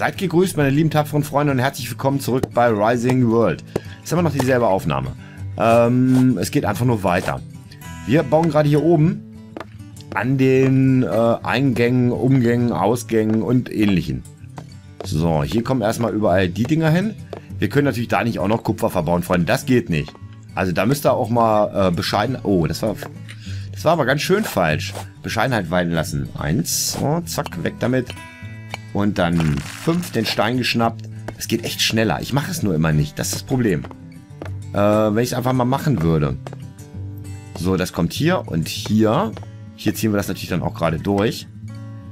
Seid gegrüßt, meine lieben tapferen Freunde, und herzlich willkommen zurück bei Rising World. Ist immer noch dieselbe Aufnahme. Ähm, es geht einfach nur weiter. Wir bauen gerade hier oben an den äh, Eingängen, Umgängen, Ausgängen und ähnlichen. So, hier kommen erstmal überall die Dinger hin. Wir können natürlich da nicht auch noch Kupfer verbauen, Freunde. Das geht nicht. Also da müsst ihr auch mal äh, bescheiden... Oh, das war... Das war aber ganz schön falsch. Bescheidenheit walten lassen. Eins. So, zack, weg damit. Und dann fünf den Stein geschnappt. Es geht echt schneller. Ich mache es nur immer nicht. Das ist das Problem. Äh, wenn ich es einfach mal machen würde. So, das kommt hier und hier. Hier ziehen wir das natürlich dann auch gerade durch.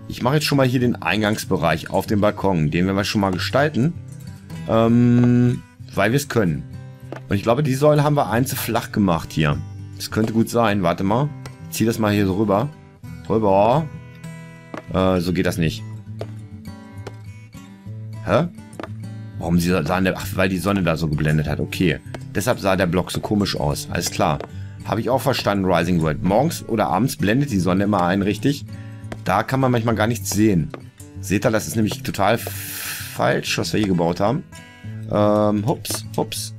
Ich mache jetzt schon mal hier den Eingangsbereich auf dem Balkon. Den werden wir schon mal gestalten. Ähm, weil wir es können. Und ich glaube, die Säule haben wir ein zu flach gemacht hier. Das könnte gut sein. Warte mal. Ich zieh das mal hier so rüber. Rüber. Äh, so geht das nicht. Hä? Warum sie sahen, ach, weil die Sonne da so geblendet hat. Okay. Deshalb sah der Block so komisch aus. Alles klar. Habe ich auch verstanden, Rising World. Morgens oder abends blendet die Sonne immer ein, richtig? Da kann man manchmal gar nichts sehen. Seht ihr, das ist nämlich total falsch, was wir hier gebaut haben. Ähm, hups, hups.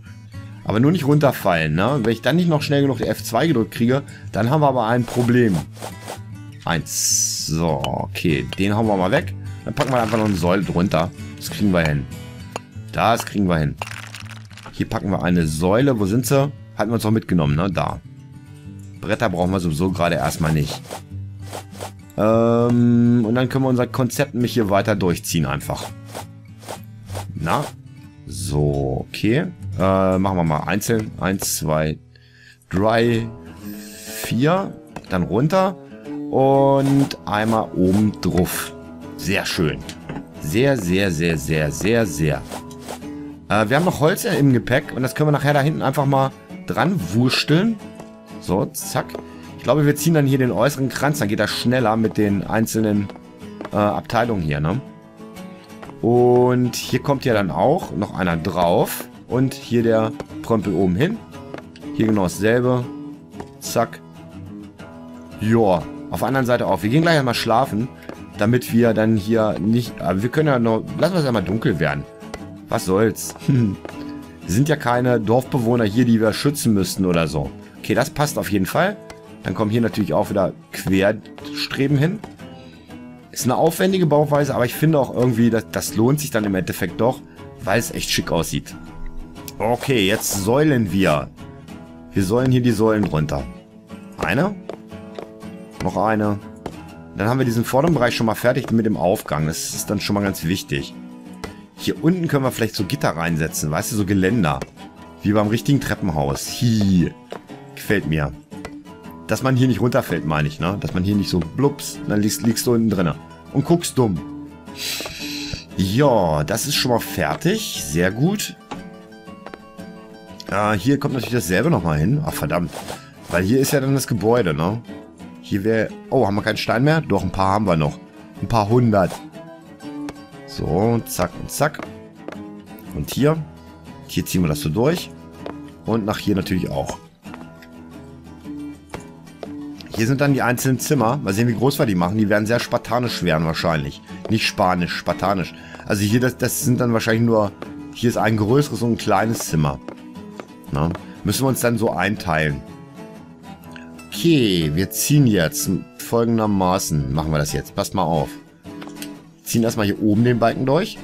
Aber nur nicht runterfallen, ne? Wenn ich dann nicht noch schnell genug die F2 gedrückt kriege, dann haben wir aber ein Problem. Eins. So, okay. Den hauen wir mal weg. Dann packen wir einfach noch eine Säule drunter. Das kriegen wir hin. Das kriegen wir hin. Hier packen wir eine Säule. Wo sind sie? Hatten wir uns auch mitgenommen, ne? Da. Bretter brauchen wir sowieso gerade erstmal nicht. Ähm, und dann können wir unser Konzept nämlich hier weiter durchziehen einfach. Na? So, okay. Äh, machen wir mal einzeln. Eins, zwei, drei, vier. Dann runter. Und einmal oben drauf. Sehr schön. Sehr, sehr, sehr, sehr, sehr, sehr. Äh, wir haben noch Holz im Gepäck und das können wir nachher da hinten einfach mal dran wursteln. So, zack. Ich glaube, wir ziehen dann hier den äußeren Kranz, dann geht das schneller mit den einzelnen äh, Abteilungen hier, ne? Und hier kommt ja dann auch noch einer drauf. Und hier der Prömpel oben hin. Hier genau dasselbe. Zack. Joa. Auf der anderen Seite auch. Wir gehen gleich einmal schlafen damit wir dann hier nicht... Aber wir können ja noch... Lassen wir es einmal dunkel werden. Was soll's. wir sind ja keine Dorfbewohner hier, die wir schützen müssten oder so. Okay, das passt auf jeden Fall. Dann kommen hier natürlich auch wieder Querstreben hin. Ist eine aufwendige Bauweise, aber ich finde auch irgendwie, dass, das lohnt sich dann im Endeffekt doch, weil es echt schick aussieht. Okay, jetzt säulen wir. Wir säulen hier die Säulen runter. Eine. Noch eine. Dann haben wir diesen vorderen Bereich schon mal fertig mit dem Aufgang. Das ist dann schon mal ganz wichtig. Hier unten können wir vielleicht so Gitter reinsetzen. Weißt du, so Geländer. Wie beim richtigen Treppenhaus. Hi. Gefällt mir. Dass man hier nicht runterfällt, meine ich, ne? Dass man hier nicht so blups, dann liegst, liegst du unten drin. Und guckst dumm. Ja, das ist schon mal fertig. Sehr gut. Äh, hier kommt natürlich dasselbe nochmal hin. Ach, verdammt. Weil hier ist ja dann das Gebäude, ne? Hier wäre... Oh, haben wir keinen Stein mehr? Doch, ein paar haben wir noch. Ein paar hundert. So, zack und zack. Und hier. Hier ziehen wir das so durch. Und nach hier natürlich auch. Hier sind dann die einzelnen Zimmer. Mal sehen, wie groß wir die machen. Die werden sehr spartanisch werden wahrscheinlich. Nicht spanisch, spartanisch. Also hier, das, das sind dann wahrscheinlich nur... Hier ist ein größeres und ein kleines Zimmer. Na, müssen wir uns dann so einteilen. Okay, wir ziehen jetzt folgendermaßen. Machen wir das jetzt. Passt mal auf. Ziehen erstmal hier oben den Balken durch.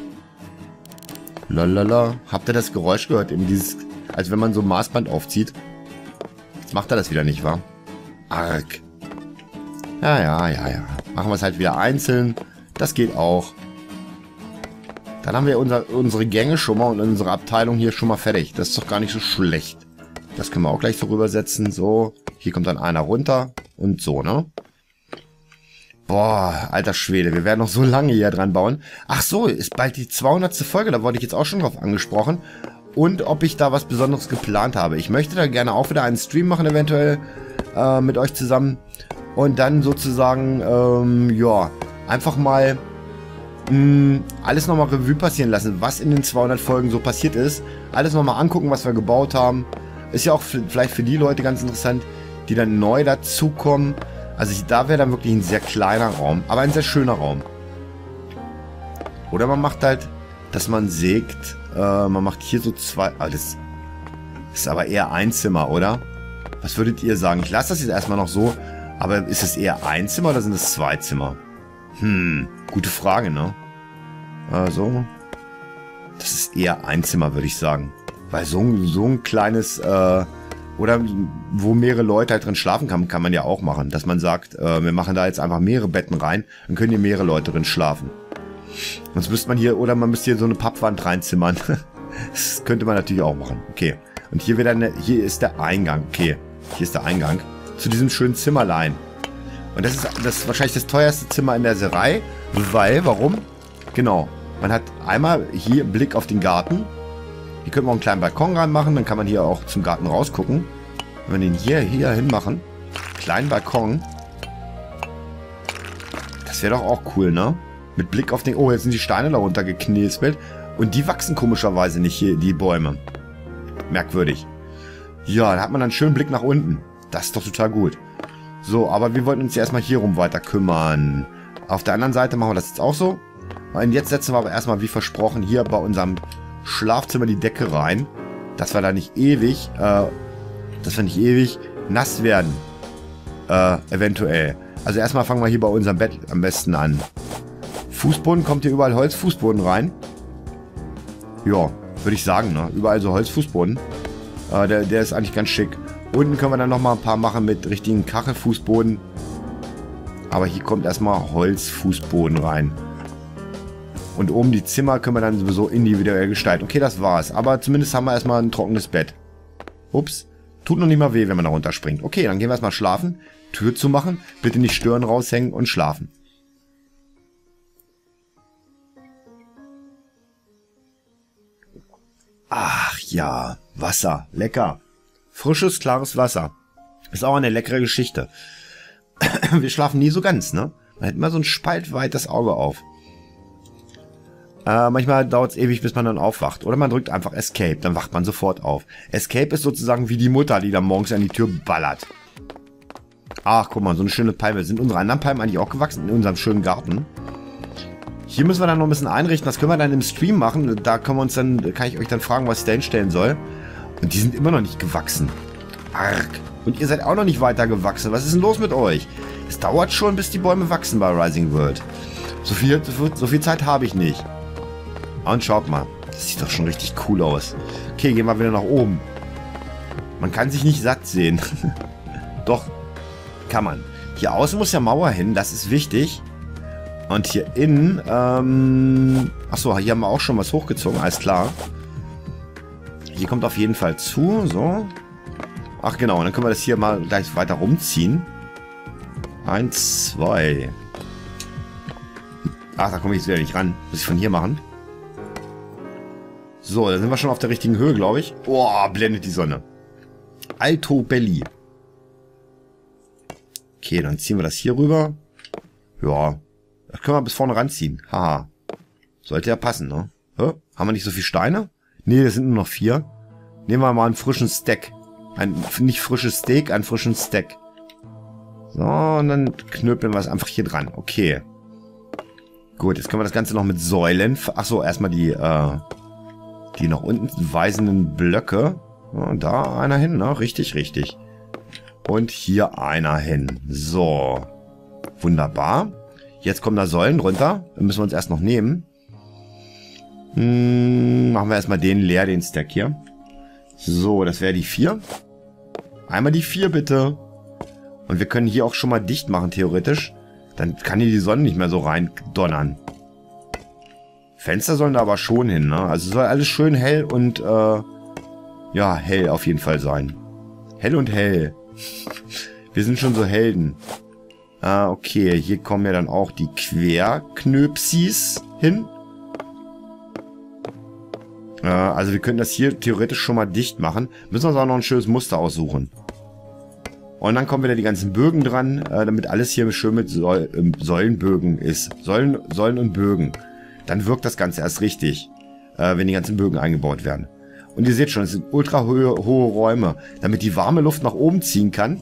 Lalala. Habt ihr das Geräusch gehört? Eben dieses, als wenn man so ein Maßband aufzieht. Jetzt macht er das wieder nicht, wa? Arg. Ja, ja, ja, ja. Machen wir es halt wieder einzeln. Das geht auch. Dann haben wir unser, unsere Gänge schon mal und unsere Abteilung hier schon mal fertig. Das ist doch gar nicht so schlecht. Das können wir auch gleich so rübersetzen. So. Hier kommt dann einer runter. Und so, ne? Boah, alter Schwede, wir werden noch so lange hier dran bauen. Ach so, ist bald die 200. Folge, da wurde ich jetzt auch schon drauf angesprochen. Und ob ich da was Besonderes geplant habe. Ich möchte da gerne auch wieder einen Stream machen, eventuell äh, mit euch zusammen. Und dann sozusagen, ähm, ja, einfach mal mh, hm, alles nochmal Revue passieren lassen, was in den 200 Folgen so passiert ist. Alles nochmal angucken, was wir gebaut haben. Ist ja auch vielleicht für die Leute ganz interessant, die dann neu dazukommen. Also da wäre dann wirklich ein sehr kleiner Raum, aber ein sehr schöner Raum. Oder man macht halt, dass man sägt, äh, man macht hier so zwei, ah, das ist aber eher ein Zimmer, oder? Was würdet ihr sagen? Ich lasse das jetzt erstmal noch so, aber ist es eher ein Zimmer oder sind es zwei Zimmer? Hm, gute Frage, ne? Also, das ist eher ein Zimmer, würde ich sagen. Weil so, so ein kleines, äh, oder wo mehrere Leute halt drin schlafen kann, kann man ja auch machen. Dass man sagt, äh, wir machen da jetzt einfach mehrere Betten rein, dann können hier mehrere Leute drin schlafen. Sonst müsste man hier, oder man müsste hier so eine Pappwand reinzimmern. das könnte man natürlich auch machen. Okay. Und hier wieder eine, hier ist der Eingang. Okay. Hier ist der Eingang zu diesem schönen Zimmerlein. Und das ist, das ist wahrscheinlich das teuerste Zimmer in der Serei, weil, warum? Genau. Man hat einmal hier Blick auf den Garten. Hier können wir einen kleinen Balkon reinmachen, dann kann man hier auch zum Garten rausgucken. Wenn wir den hier, hier hin machen, kleinen Balkon, das wäre doch auch cool, ne? Mit Blick auf den... Oh, jetzt sind die Steine da runtergeknespelt. Und die wachsen komischerweise nicht hier, die Bäume. Merkwürdig. Ja, da hat man einen schönen Blick nach unten. Das ist doch total gut. So, aber wir wollten uns ja erstmal hier rum weiter kümmern. Auf der anderen Seite machen wir das jetzt auch so. Und jetzt setzen wir aber erstmal, wie versprochen, hier bei unserem Schlafzimmer die Decke rein. Dass wir da nicht ewig, äh, dass wir nicht ewig nass werden. Äh, eventuell. Also erstmal fangen wir hier bei unserem Bett am besten an. Fußboden, kommt hier überall Holzfußboden rein? Ja, würde ich sagen, ne? Überall so Holzfußboden. Äh, der, der ist eigentlich ganz schick. Unten können wir dann nochmal ein paar machen mit richtigen Kachelfußboden. Aber hier kommt erstmal Holzfußboden rein. Und oben die Zimmer können wir dann sowieso individuell gestalten. Okay, das war's. Aber zumindest haben wir erstmal ein trockenes Bett. Ups. Tut noch nicht mal weh, wenn man da runterspringt. Okay, dann gehen wir erstmal schlafen. Tür zu machen. Bitte nicht stören, raushängen und schlafen. Ach ja, Wasser. Lecker. Frisches, klares Wasser. Ist auch eine leckere Geschichte. Wir schlafen nie so ganz, ne? Man hat immer so ein spaltweites Auge auf. Äh, manchmal dauert es ewig, bis man dann aufwacht. Oder man drückt einfach Escape, dann wacht man sofort auf. Escape ist sozusagen wie die Mutter, die dann morgens an die Tür ballert. Ach, guck mal, so eine schöne Palme. Sind unsere anderen Palmen eigentlich auch gewachsen in unserem schönen Garten? Hier müssen wir dann noch ein bisschen einrichten. Das können wir dann im Stream machen. Da können wir uns dann, kann ich euch dann fragen, was ich da hinstellen soll. Und die sind immer noch nicht gewachsen. Arg. Und ihr seid auch noch nicht weiter gewachsen. Was ist denn los mit euch? Es dauert schon, bis die Bäume wachsen bei Rising World. So viel, so viel Zeit habe ich nicht. Und schaut mal. Das sieht doch schon richtig cool aus. Okay, gehen wir wieder nach oben. Man kann sich nicht satt sehen. doch, kann man. Hier außen muss ja Mauer hin, das ist wichtig. Und hier innen, ähm... Achso, hier haben wir auch schon was hochgezogen, alles klar. Hier kommt auf jeden Fall zu, so. Ach genau, dann können wir das hier mal gleich weiter rumziehen. Eins, zwei. Ach, da komme ich jetzt wieder nicht ran. Muss ich von hier machen. So, da sind wir schon auf der richtigen Höhe, glaube ich. Boah, blendet die Sonne. Alto Belli. Okay, dann ziehen wir das hier rüber. Ja, das können wir bis vorne ranziehen. Haha. Sollte ja passen, ne? Hä? Haben wir nicht so viele Steine? Nee, das sind nur noch vier. Nehmen wir mal einen frischen Stack. Ein nicht frisches Steak, einen frischen Stack. So, und dann knöpeln wir es einfach hier dran. Okay. Gut, jetzt können wir das Ganze noch mit Säulen... Achso, erstmal die, äh, die nach unten weisenden Blöcke. Ja, da einer hin, ne? Richtig, richtig. Und hier einer hin. So. Wunderbar. Jetzt kommen da Säulen runter. Dann müssen wir uns erst noch nehmen. Hm, machen wir erstmal den leer, den Stack hier. So, das wäre die 4. Einmal die 4 bitte. Und wir können hier auch schon mal dicht machen, theoretisch. Dann kann hier die Sonne nicht mehr so rein donnern. Fenster sollen da aber schon hin, ne? Also soll alles schön hell und, äh, ja, hell auf jeden Fall sein. Hell und hell. Wir sind schon so Helden. Ah, okay, hier kommen ja dann auch die Querknöpsis hin. Äh, also wir können das hier theoretisch schon mal dicht machen. Müssen wir uns auch noch ein schönes Muster aussuchen. Und dann kommen wieder die ganzen Bögen dran, äh, damit alles hier schön mit Säul äh, Säulenbögen ist. Säulen, Säulen und Bögen. Dann wirkt das Ganze erst richtig, äh, wenn die ganzen Bögen eingebaut werden. Und ihr seht schon, es sind ultra hohe, hohe Räume, damit die warme Luft nach oben ziehen kann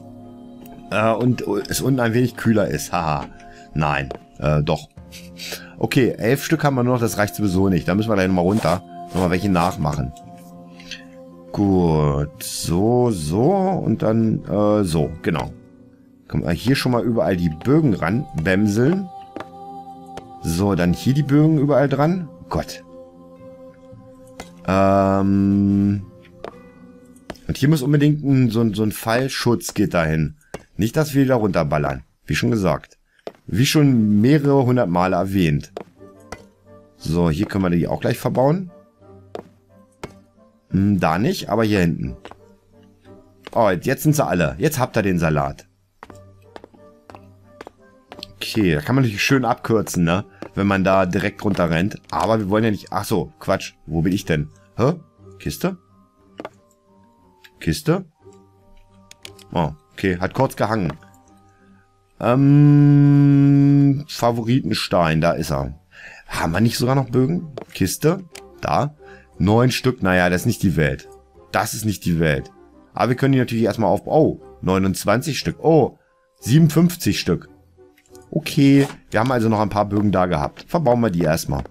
äh, und es unten ein wenig kühler ist. Haha. Nein, äh, doch. Okay, elf Stück haben wir nur noch, das reicht sowieso nicht. Da müssen wir gleich nochmal runter. Nochmal welche nachmachen. Gut, so, so und dann äh, so, genau. Kommen wir hier schon mal überall die Bögen ran, bämseln. So, dann hier die Bögen überall dran. Gott. Ähm... Und hier muss unbedingt ein, so, ein, so ein Fallschutzgitter hin. Nicht, dass wir da runterballern. Wie schon gesagt. Wie schon mehrere hundert Male erwähnt. So, hier können wir die auch gleich verbauen. Hm, da nicht, aber hier hinten. Oh, jetzt sind sie alle. Jetzt habt ihr den Salat. Okay, da kann man natürlich schön abkürzen, ne? Wenn man da direkt runter rennt. Aber wir wollen ja nicht... Ach so, Quatsch. Wo bin ich denn? Hä? Kiste? Kiste? Oh, okay. Hat kurz gehangen. Ähm, Favoritenstein, da ist er. Haben wir nicht sogar noch Bögen? Kiste? Da. Neun Stück, naja, das ist nicht die Welt. Das ist nicht die Welt. Aber wir können die natürlich erstmal auf... Oh, 29 Stück. Oh, 57 Stück. Okay, wir haben also noch ein paar Bögen da gehabt. Verbauen wir die erstmal.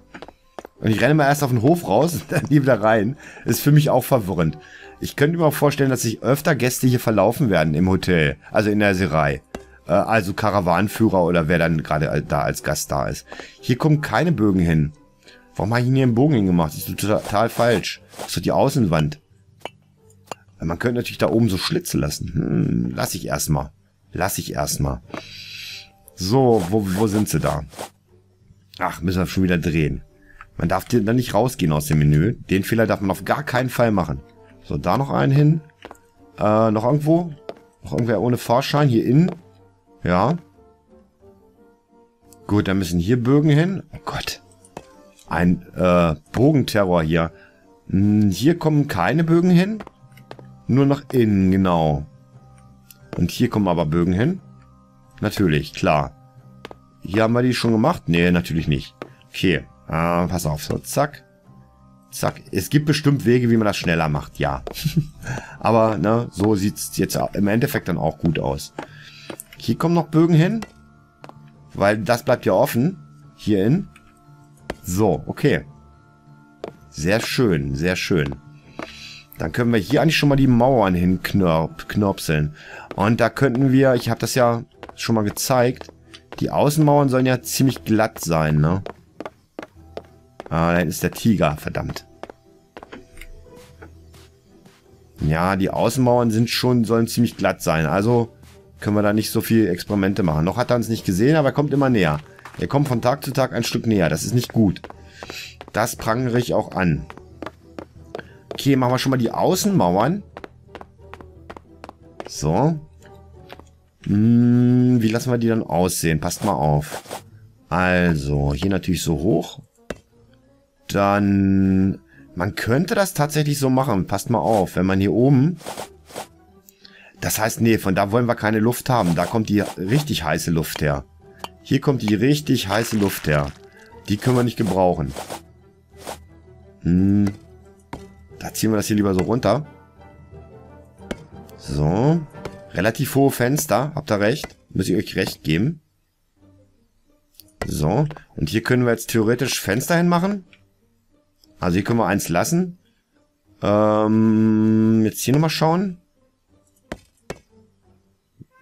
Und ich renne mal erst auf den Hof raus und dann wieder rein. Ist für mich auch verwirrend. Ich könnte mir auch vorstellen, dass sich öfter Gäste hier verlaufen werden im Hotel. Also in der Serei. Äh, also Karawanenführer oder wer dann gerade da als Gast da ist. Hier kommen keine Bögen hin. Warum habe ich hier einen Bogen hingemacht? Das ist total falsch. Das ist doch die Außenwand. Man könnte natürlich da oben so Schlitze lassen. Hm, lass ich erstmal. Lass ich erstmal. So, wo, wo sind sie da? Ach, müssen wir schon wieder drehen. Man darf dann nicht rausgehen aus dem Menü. Den Fehler darf man auf gar keinen Fall machen. So, da noch einen hin. Äh, noch irgendwo? Noch irgendwer ohne Fahrschein? Hier innen? Ja. Gut, dann müssen hier Bögen hin. Oh Gott. Ein äh, Bogenterror hier. Hm, hier kommen keine Bögen hin. Nur nach innen, genau. Und hier kommen aber Bögen hin. Natürlich, klar. Hier haben wir die schon gemacht? Nee, natürlich nicht. Okay, äh, pass auf. So, zack. Zack. Es gibt bestimmt Wege, wie man das schneller macht, ja. aber, ne, so sieht's jetzt im Endeffekt dann auch gut aus. Hier kommen noch Bögen hin. Weil das bleibt ja offen. Hier in. So, okay. Sehr schön, sehr schön. Dann können wir hier eigentlich schon mal die Mauern hinknörpseln. Und da könnten wir, ich habe das ja schon mal gezeigt, die Außenmauern sollen ja ziemlich glatt sein, ne? Ah, da ist der Tiger, verdammt. Ja, die Außenmauern sind schon, sollen ziemlich glatt sein. Also können wir da nicht so viel Experimente machen. Noch hat er uns nicht gesehen, aber er kommt immer näher. Er kommt von Tag zu Tag ein Stück näher. Das ist nicht gut. Das prangere ich auch an. Okay, machen wir schon mal die Außenmauern. So. Hm, wie lassen wir die dann aussehen? Passt mal auf. Also, hier natürlich so hoch. Dann... Man könnte das tatsächlich so machen. Passt mal auf. Wenn man hier oben... Das heißt, nee, von da wollen wir keine Luft haben. Da kommt die richtig heiße Luft her. Hier kommt die richtig heiße Luft her. Die können wir nicht gebrauchen. Hm. Da ziehen wir das hier lieber so runter. So. Relativ hohe Fenster. Habt ihr recht. Muss ich euch recht geben. So. Und hier können wir jetzt theoretisch Fenster hinmachen. Also hier können wir eins lassen. Ähm, jetzt hier nochmal schauen.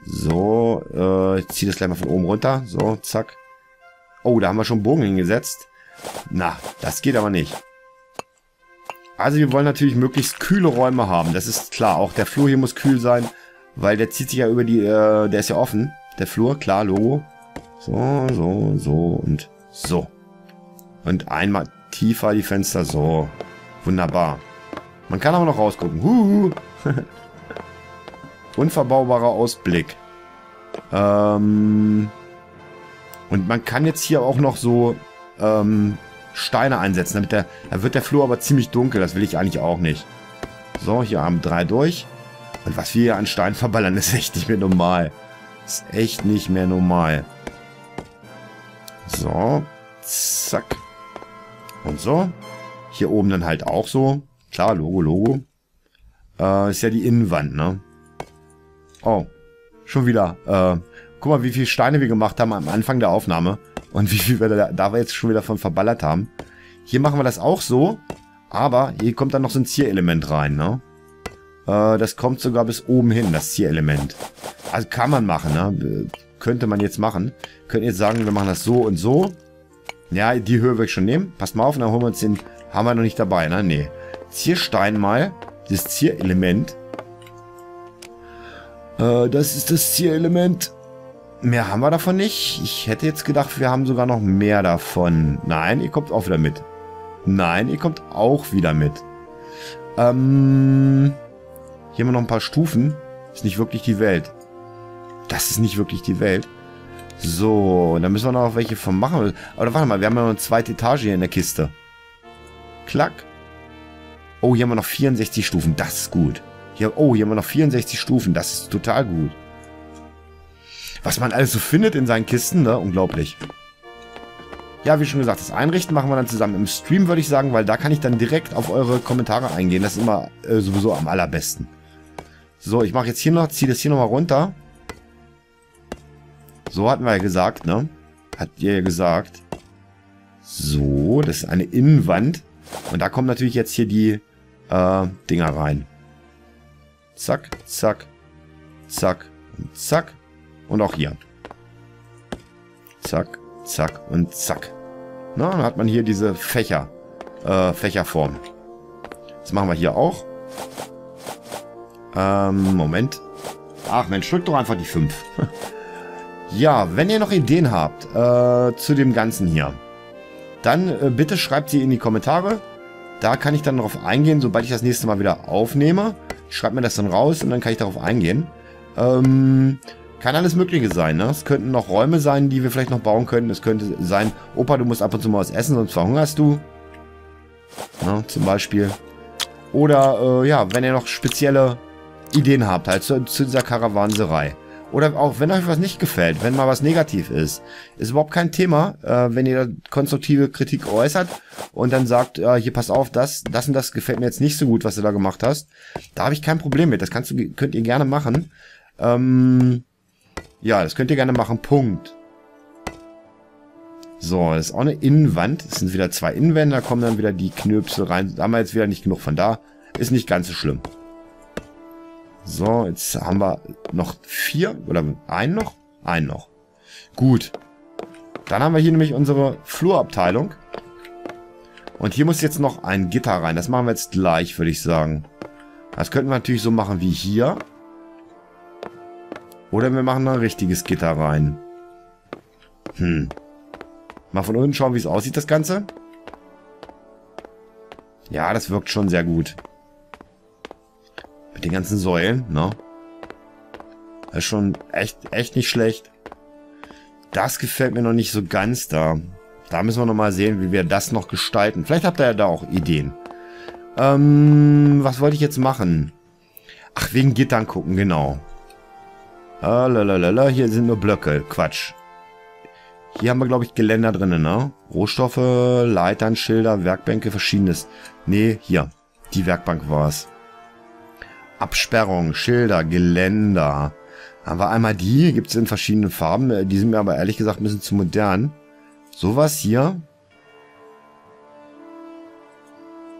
So, äh, ich ziehe das gleich mal von oben runter. So, zack. Oh, da haben wir schon Bogen hingesetzt. Na, das geht aber nicht. Also wir wollen natürlich möglichst kühle Räume haben. Das ist klar. Auch der Flur hier muss kühl sein. Weil der zieht sich ja über die, äh, der ist ja offen. Der Flur, klar, Logo. So, so, so und so. Und einmal tiefer die Fenster. So. Wunderbar. Man kann aber noch rausgucken. Huhu. Unverbaubarer Ausblick. Ähm, und man kann jetzt hier auch noch so ähm, Steine einsetzen. Damit der, da wird der Flur aber ziemlich dunkel. Das will ich eigentlich auch nicht. So, hier haben drei durch. Und was wir hier an Stein verballern, ist echt nicht mehr normal. Ist echt nicht mehr normal. So. Zack. Und so. Hier oben dann halt auch so. Klar, Logo, Logo. Äh, ist ja die Innenwand, ne? Oh. Schon wieder. Äh, guck mal, wie viele Steine wir gemacht haben am Anfang der Aufnahme. Und wie viel wir da, da wir jetzt schon wieder von verballert haben. Hier machen wir das auch so. Aber hier kommt dann noch so ein Zierelement rein, ne? Äh, das kommt sogar bis oben hin, das Zierelement. Also kann man machen, ne? Könnte man jetzt machen. Könnt jetzt sagen, wir machen das so und so. Ja, die Höhe würde ich schon nehmen. Passt mal auf, dann holen wir uns den... Haben wir noch nicht dabei, ne? Nee. Zierstein mal. Das Zierelement. Äh, das ist das Zierelement. Mehr haben wir davon nicht. Ich hätte jetzt gedacht, wir haben sogar noch mehr davon. Nein, ihr kommt auch wieder mit. Nein, ihr kommt auch wieder mit. Ähm, hier haben wir noch ein paar Stufen. Ist nicht wirklich die Welt. Das ist nicht wirklich die Welt. So, dann müssen wir noch welche von machen. Aber warte mal, wir haben ja noch eine zweite Etage hier in der Kiste. Klack. Oh, hier haben wir noch 64 Stufen. Das ist gut. Hier, oh, hier haben wir noch 64 Stufen. Das ist total gut. Was man alles so findet in seinen Kisten, ne? Unglaublich. Ja, wie schon gesagt, das Einrichten machen wir dann zusammen im Stream, würde ich sagen, weil da kann ich dann direkt auf eure Kommentare eingehen. Das ist immer äh, sowieso am allerbesten. So, ich mache jetzt hier noch, ziehe das hier nochmal runter. So hatten wir ja gesagt, ne? Hat ihr ja gesagt. So, das ist eine Innenwand. Und da kommen natürlich jetzt hier die äh, Dinger rein. Zack, zack, zack und zack. Und auch hier. Zack, zack und zack. Na, dann hat man hier diese Fächer, äh, Fächerform. Das machen wir hier auch. Ähm, Moment. Ach Mensch, drückt doch einfach die 5. ja, wenn ihr noch Ideen habt äh, zu dem Ganzen hier, dann äh, bitte schreibt sie in die Kommentare. Da kann ich dann darauf eingehen, sobald ich das nächste Mal wieder aufnehme. Ich schreibe mir das dann raus und dann kann ich darauf eingehen. Ähm, kann alles Mögliche sein, ne? Es könnten noch Räume sein, die wir vielleicht noch bauen können. Es könnte sein, Opa, du musst ab und zu mal was essen, sonst verhungerst du. Ne, zum Beispiel. Oder, äh, ja, wenn ihr noch spezielle Ideen habt, halt zu, zu dieser Karawanserei. Oder auch, wenn euch was nicht gefällt, wenn mal was negativ ist, ist überhaupt kein Thema, äh, wenn ihr konstruktive Kritik äußert und dann sagt, äh, hier pass auf, das, das und das gefällt mir jetzt nicht so gut, was du da gemacht hast. Da habe ich kein Problem mit. Das kannst du, könnt ihr gerne machen. Ähm, ja, das könnt ihr gerne machen. Punkt. So, das ist auch eine Innenwand. Es sind wieder zwei Innenwände. Da kommen dann wieder die Knöpsel rein. Da haben wir jetzt wieder nicht genug von da. Ist nicht ganz so schlimm. So, jetzt haben wir noch vier. Oder einen noch? Einen noch. Gut. Dann haben wir hier nämlich unsere Flurabteilung. Und hier muss jetzt noch ein Gitter rein. Das machen wir jetzt gleich, würde ich sagen. Das könnten wir natürlich so machen wie hier. Oder wir machen ein richtiges Gitter rein. Hm. Mal von unten schauen, wie es aussieht, das Ganze. Ja, das wirkt schon sehr gut. Mit den ganzen Säulen, ne? Das ist schon echt, echt nicht schlecht. Das gefällt mir noch nicht so ganz da. Da müssen wir noch mal sehen, wie wir das noch gestalten. Vielleicht habt ihr ja da auch Ideen. Ähm, was wollte ich jetzt machen? Ach, wegen Gittern gucken, genau. Ah, lalalala, hier sind nur Blöcke. Quatsch. Hier haben wir, glaube ich, Geländer drin, ne? Rohstoffe, Leitern, Schilder, Werkbänke, verschiedenes. Nee, hier. Die Werkbank war es. Absperrung, Schilder, Geländer. Haben wir einmal die, gibt es in verschiedenen Farben. Die sind mir aber ehrlich gesagt ein bisschen zu modern. Sowas hier.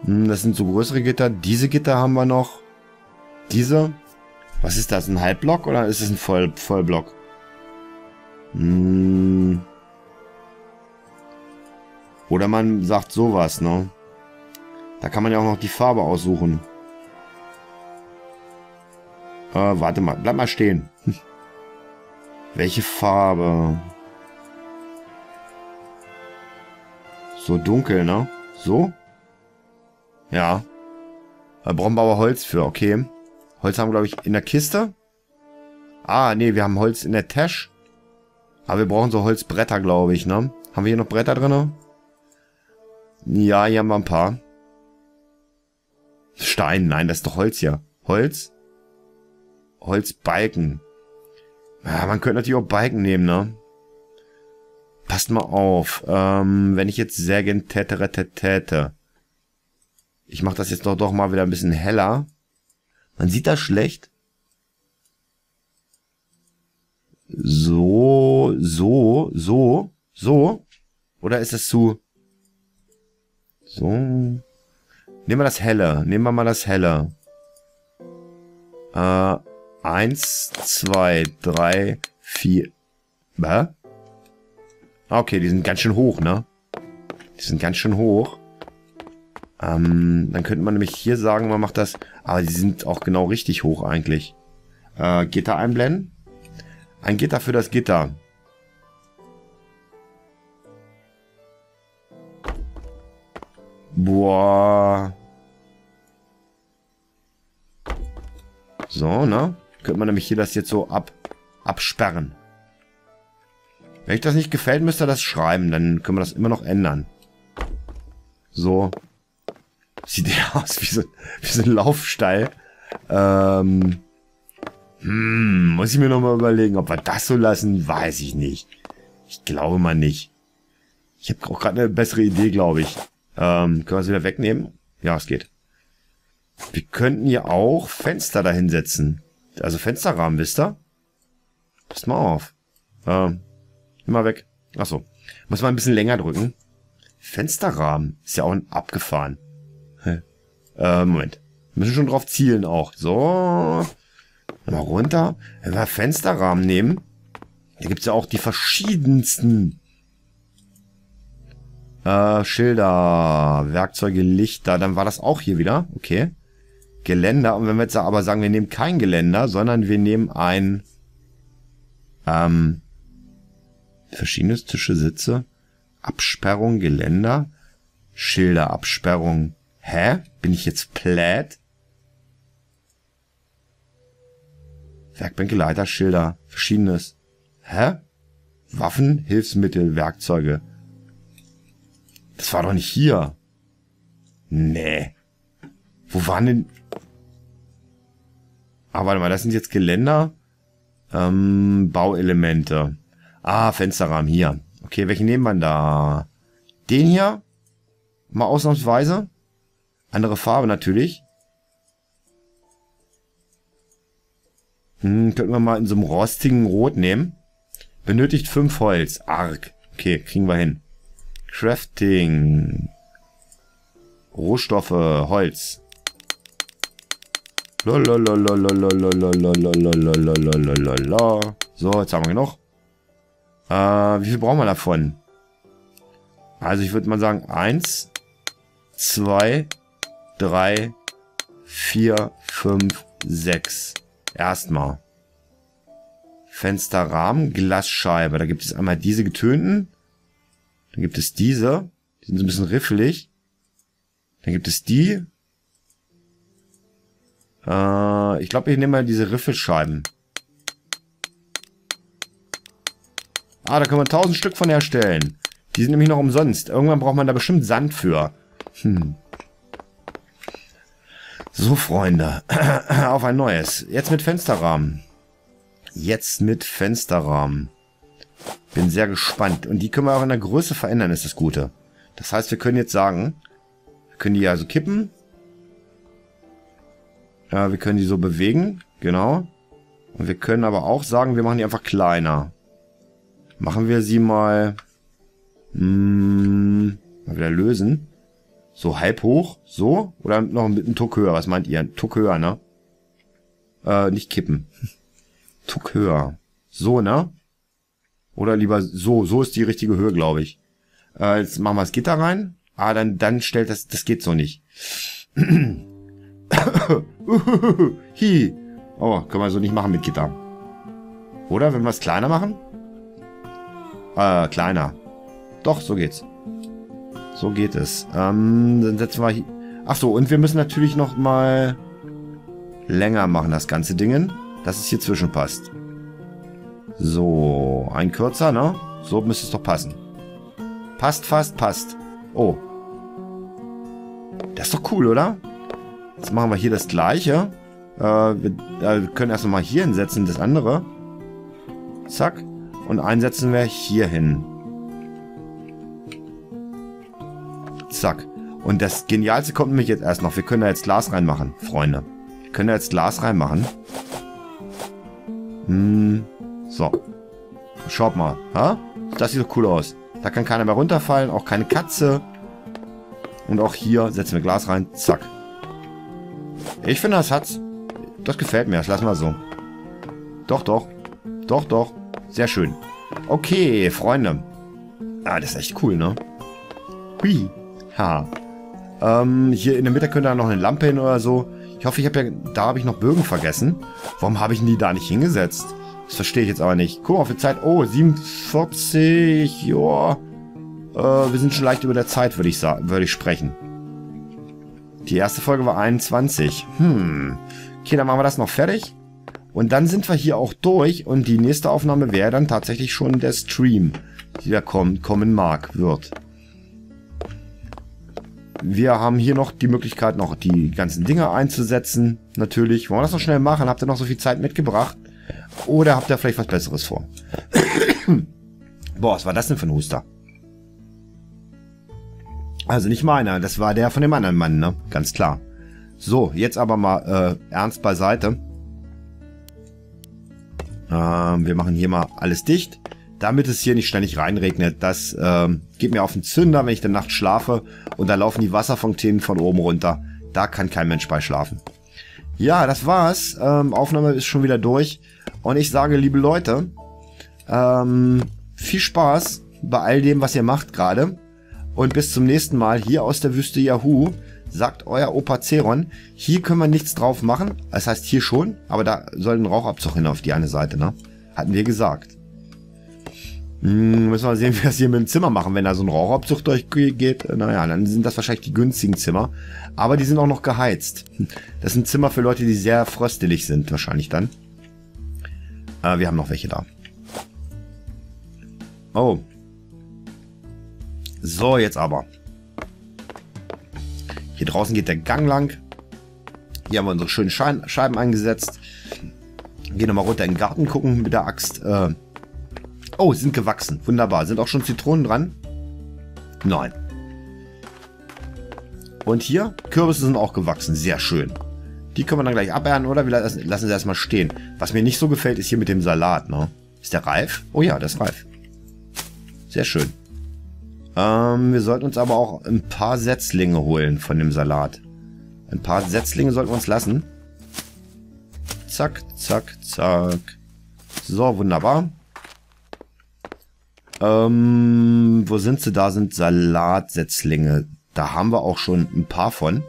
Hm, das sind so größere Gitter. Diese Gitter haben wir noch. Diese. Was ist das? Ein Halbblock oder ist es ein Voll Vollblock? Hm. Oder man sagt sowas, ne? Da kann man ja auch noch die Farbe aussuchen. Äh, warte mal, bleib mal stehen. Welche Farbe? So dunkel, ne? So? Ja. Da brauchen wir aber Holz für, okay. Holz haben wir, glaube ich, in der Kiste. Ah, nee, wir haben Holz in der Tasche. Aber wir brauchen so Holzbretter, glaube ich, ne? Haben wir hier noch Bretter drin? Ja, hier haben wir ein paar. Stein, nein, das ist doch Holz hier. Holz? Holzbalken. Ja, man könnte natürlich auch Balken nehmen, ne? Passt mal auf. Ähm, wenn ich jetzt sägen tätere täte. Ich mache das jetzt doch, doch mal wieder ein bisschen heller. Man sieht das schlecht. So, so, so, so. Oder ist es zu... So. Nehmen wir das helle. Nehmen wir mal das helle. Äh, eins, zwei, drei, vier. Hä? Okay, die sind ganz schön hoch, ne? Die sind ganz schön hoch. Ähm, dann könnte man nämlich hier sagen, man macht das... Aber die sind auch genau richtig hoch eigentlich. Äh, Gitter einblenden. Ein Gitter für das Gitter. Boah. So, ne? Könnte man nämlich hier das jetzt so ab, absperren. Wenn euch das nicht gefällt, müsst ihr das schreiben. Dann können wir das immer noch ändern. So. Sieht ja aus wie so, wie so ein Laufstall. Ähm. Hm, muss ich mir nochmal überlegen, ob wir das so lassen, weiß ich nicht. Ich glaube mal nicht. Ich habe auch gerade eine bessere Idee, glaube ich. Ähm, können wir es wieder wegnehmen? Ja, es geht. Wir könnten hier auch Fenster dahin setzen. Also Fensterrahmen, wisst ihr? Passt mal auf. Ähm, immer weg. Achso. Muss man ein bisschen länger drücken. Fensterrahmen. Ist ja auch ein abgefahren. Äh, Moment. Müssen schon drauf zielen auch. So. Mal runter. Wenn wir Fensterrahmen nehmen. Da gibt's ja auch die verschiedensten äh, Schilder, Werkzeuge, Lichter. Dann war das auch hier wieder. Okay. Geländer. Und wenn wir jetzt aber sagen, wir nehmen kein Geländer, sondern wir nehmen ein ähm, verschiedene Tische, Sitze, Absperrung, Geländer, Schilder, Absperrung. Hä? Bin ich jetzt plät? Werkbänke, Leiter, Schilder, verschiedenes. Hä? Waffen, Hilfsmittel, Werkzeuge. Das war doch nicht hier. Nee. Wo waren denn... Ah, warte mal, das sind jetzt Geländer. Ähm, Bauelemente. Ah, Fensterrahmen hier. Okay, welchen nehmen wir da? Den hier? Mal ausnahmsweise. Andere Farbe natürlich. Hm, könnten wir mal in so einem rostigen Rot nehmen. Benötigt fünf Holz. Arg. Okay, kriegen wir hin. Crafting. Rohstoffe, Holz. So, jetzt haben wir genug. Äh, wie viel brauchen wir davon? Also ich würde mal sagen, eins, zwei, drei, vier, fünf, sechs. Erstmal. Fensterrahmen, Glasscheibe. Da gibt es einmal diese getönten. Dann gibt es diese. Die sind so ein bisschen riffelig. Dann gibt es die. Äh, ich glaube, ich nehme mal diese Riffelscheiben. Ah, da können wir tausend Stück von herstellen. Die sind nämlich noch umsonst. Irgendwann braucht man da bestimmt Sand für. Hm. So, Freunde. Auf ein neues. Jetzt mit Fensterrahmen. Jetzt mit Fensterrahmen. Bin sehr gespannt. Und die können wir auch in der Größe verändern, ist das Gute. Das heißt, wir können jetzt sagen, wir können die also kippen. Ja, wir können die so bewegen. Genau. Und wir können aber auch sagen, wir machen die einfach kleiner. Machen wir sie mal, hm, mal wieder lösen. So halb hoch, so, oder noch mit einem Tuck höher, was meint ihr? Ein Tuck höher, ne? Äh, nicht kippen. Tuck höher. So, ne? Oder lieber so, so ist die richtige Höhe, glaube ich. Äh, jetzt machen wir das Gitter rein. Ah, dann, dann stellt das, das geht so nicht. Hi. Oh, können wir so nicht machen mit Gitter. Oder, wenn wir es kleiner machen? Äh, kleiner. Doch, so geht's. So geht es. Ähm, dann setzen wir hier... Ach so, und wir müssen natürlich noch mal länger machen, das ganze Ding, dass es hier zwischen passt. So, ein kürzer, ne? So müsste es doch passen. Passt fast, passt. Oh. Das ist doch cool, oder? Jetzt machen wir hier das gleiche. Äh, wir, äh, wir können erst mal hier hinsetzen, das andere. Zack. Und einsetzen wir hier hin. Zack. Und das Genialste kommt nämlich jetzt erst noch. Wir können da jetzt Glas reinmachen, Freunde. Wir können da jetzt Glas reinmachen. Hm. So. Schaut mal. Ha? Das sieht doch cool aus. Da kann keiner mehr runterfallen, auch keine Katze. Und auch hier setzen wir Glas rein. Zack. Ich finde, das hat's. Das gefällt mir. Das lassen wir so. Doch, doch. Doch, doch. Sehr schön. Okay, Freunde. Ah, das ist echt cool, ne? Hui. Ha. Ähm, hier in der Mitte könnte da noch eine Lampe hin oder so. Ich hoffe, ich habe ja... Da habe ich noch Bögen vergessen. Warum habe ich die da nicht hingesetzt? Das verstehe ich jetzt aber nicht. Guck mal, auf die Zeit. Oh, 47. Joa. Äh, wir sind schon leicht über der Zeit, würde ich sagen, würde ich sprechen. Die erste Folge war 21. Hm. Okay, dann machen wir das noch fertig. Und dann sind wir hier auch durch. Und die nächste Aufnahme wäre dann tatsächlich schon der Stream, der kommt, kommen mag, wird. Wir haben hier noch die Möglichkeit, noch die ganzen Dinge einzusetzen. Natürlich. Wollen wir das noch schnell machen? Habt ihr noch so viel Zeit mitgebracht? Oder habt ihr vielleicht was Besseres vor? Boah, was war das denn für ein Huster? Also nicht meiner, das war der von dem anderen Mann, ne? Ganz klar. So, jetzt aber mal äh, ernst beiseite. Ähm, wir machen hier mal alles dicht, damit es hier nicht ständig reinregnet. Das ähm, geht mir auf den Zünder, wenn ich dann nachts schlafe und da laufen die Wasserfontänen von oben runter. Da kann kein Mensch bei schlafen. Ja, das war's. Ähm, Aufnahme ist schon wieder durch. Und ich sage, liebe Leute, ähm, viel Spaß bei all dem, was ihr macht gerade. Und bis zum nächsten Mal hier aus der Wüste Yahoo, sagt euer Opa Zeron. Hier können wir nichts drauf machen. Das heißt hier schon, aber da soll ein Rauchabzug hin auf die eine Seite, ne? Hatten wir gesagt. Hm, müssen wir sehen, wie wir das hier mit dem Zimmer machen. Wenn da so ein Rauchabzug durchgeht, naja, dann sind das wahrscheinlich die günstigen Zimmer. Aber die sind auch noch geheizt. Das sind Zimmer für Leute, die sehr fröstelig sind, wahrscheinlich dann. Äh, wir haben noch welche da. Oh, so, jetzt aber. Hier draußen geht der Gang lang. Hier haben wir unsere schönen Scheiben eingesetzt. Gehen nochmal runter in den Garten gucken mit der Axt. Äh oh, sind gewachsen. Wunderbar. Sind auch schon Zitronen dran? Nein. Und hier, Kürbisse sind auch gewachsen. Sehr schön. Die können wir dann gleich abernten oder wir lassen, lassen sie erstmal stehen. Was mir nicht so gefällt, ist hier mit dem Salat. Ne? Ist der reif? Oh ja, der ist reif. Sehr schön. Ähm, wir sollten uns aber auch ein paar Setzlinge holen von dem Salat. Ein paar Setzlinge sollten wir uns lassen. Zack, zack, zack. So, wunderbar. Ähm, wo sind sie? Da sind Salatsetzlinge. Da haben wir auch schon ein paar von.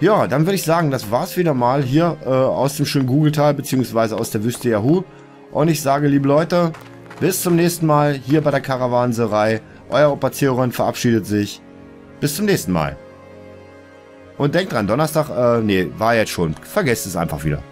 Ja, dann würde ich sagen, das war's wieder mal hier äh, aus dem schönen Google-Tal, beziehungsweise aus der Wüste Yahoo. Und ich sage, liebe Leute, bis zum nächsten Mal hier bei der Karawanserei. Euer Opa Zeron verabschiedet sich. Bis zum nächsten Mal. Und denkt dran, Donnerstag, äh, nee, war jetzt schon. Vergesst es einfach wieder.